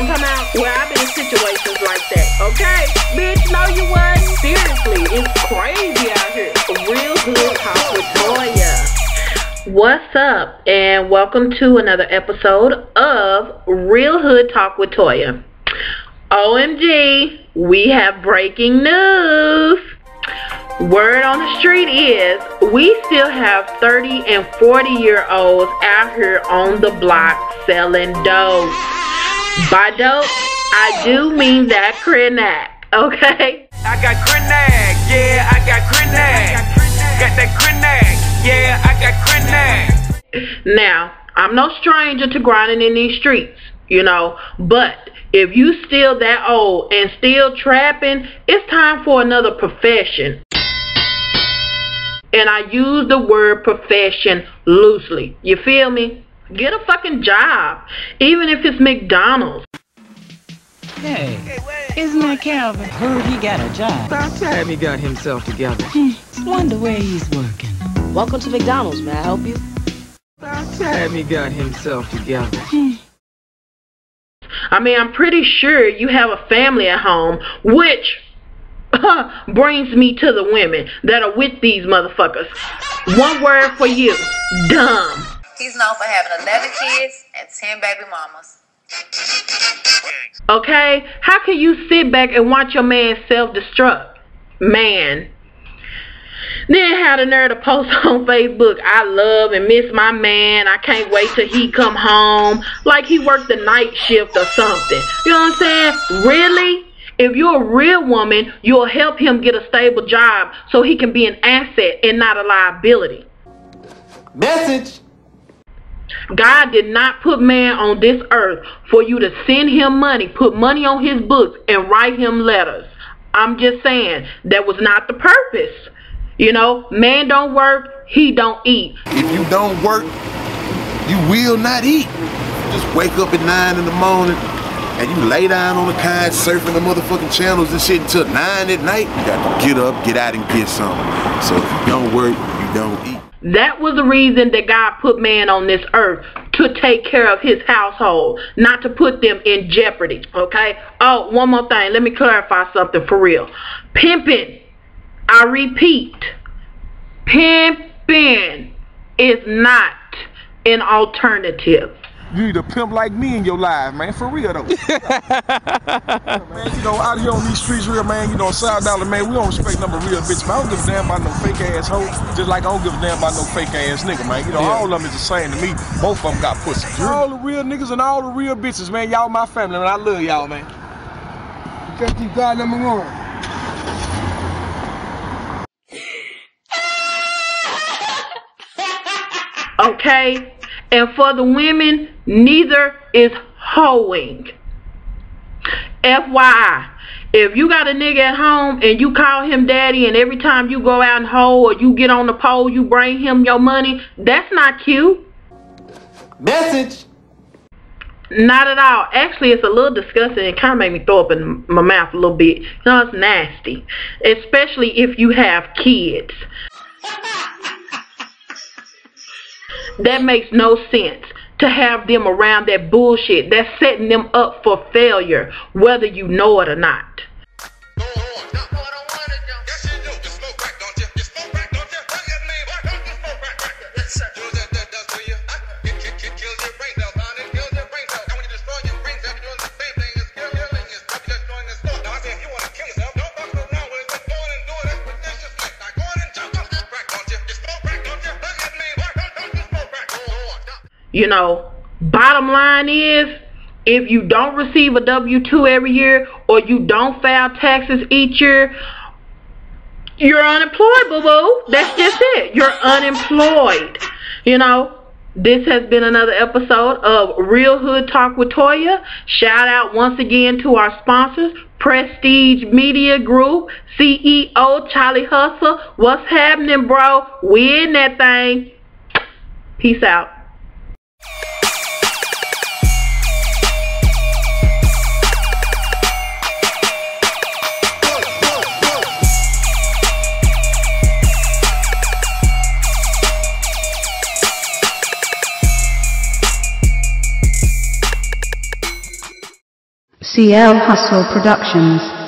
I'm talking about? Well, I've been in situations like that, okay? Bitch, no you wasn't. Seriously, it's crazy out here. Real Hood Talk with Toya. What's up? And welcome to another episode of Real Hood Talk with Toya. OMG, we have breaking news. Word on the street is we still have 30 and 40 year olds out here on the block selling dope. By dope, I do mean that crinac, okay? I got crinac, yeah, I got crinac. Got that crinac, yeah, I got crinac. Now, I'm no stranger to grinding in these streets, you know, but if you still that old and still trapping, it's time for another profession. And I use the word profession loosely. You feel me? Get a fucking job. Even if it's McDonald's. Hey, isn't that Calvin? Heard he got a job. About time he got himself together. Hmm. Wonder where he's working. Welcome to McDonald's. May I help you? About time he got himself together. Hmm. I mean, I'm pretty sure you have a family at home, which brings me to the women that are with these motherfuckers. One word for you dumb. He's known for having 11 kids and 10 baby mamas. Okay? How can you sit back and watch your man self destruct? Man. Then had the nerve to post on Facebook, I love and miss my man. I can't wait till he come home. Like he worked the night shift or something. You know what I'm saying? Really? If you're a real woman, you'll help him get a stable job so he can be an asset and not a liability. Message. God did not put man on this earth for you to send him money, put money on his books, and write him letters. I'm just saying that was not the purpose. You know, man don't work, he don't eat. If you don't work, you will not eat. Just wake up at nine in the morning and you lay down on the couch surfing the motherfucking channels and shit until nine at night. You got to get up, get out, and get something. So if you don't work, don't eat. That was the reason that God put man on this earth to take care of his household, not to put them in jeopardy. Okay? Oh, one more thing. Let me clarify something for real. Pimping, I repeat, pimping is not an alternative. You need a pimp like me in your life, man. For real though. man, you know, out here on these streets, real man, you know, South Dallas, man, we don't respect number real bitch. Man, I don't give a damn about no fake ass hoe. Just like I don't give a damn about no fake ass nigga, man. You know, all of them is the same to me. Both of them got pussy. All the real niggas and all the real bitches, man. Y'all my family, and I love y'all, man. Just keep God number one. Okay? And for the women, neither is hoeing. FYI, if you got a nigga at home and you call him daddy and every time you go out and hoe or you get on the pole, you bring him your money, that's not cute. Message. Not at all. Actually, it's a little disgusting. It kind of made me throw up in my mouth a little bit. You know, it's nasty. Especially if you have kids. That makes no sense to have them around that bullshit. That's setting them up for failure, whether you know it or not. You know, bottom line is if you don't receive a W-2 every year or you don't file taxes each year, you're unemployed, boo-boo. That's just it. You're unemployed. You know, this has been another episode of Real Hood Talk with Toya. Shout out once again to our sponsors, Prestige Media Group, CEO Charlie Hustle. What's happening, bro? We in that thing. Peace out. CL Hustle Productions.